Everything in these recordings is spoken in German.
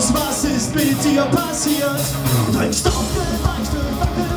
aus, was ist mit dir passiert? Dein Stoffel weicht und wackelt.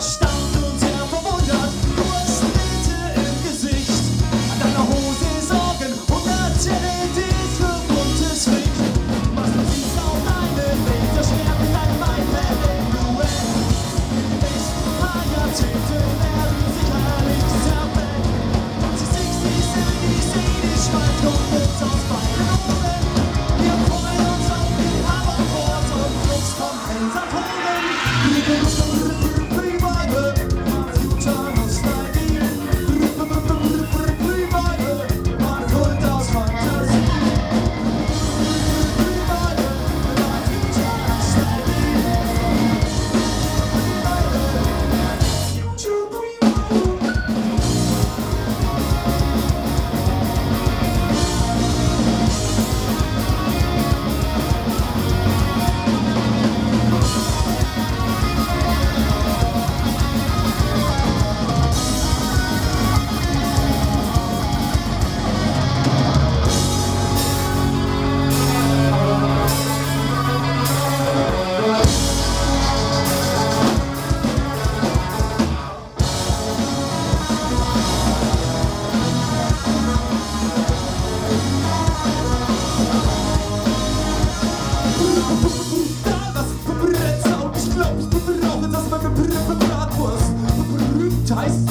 Stop. stone. Das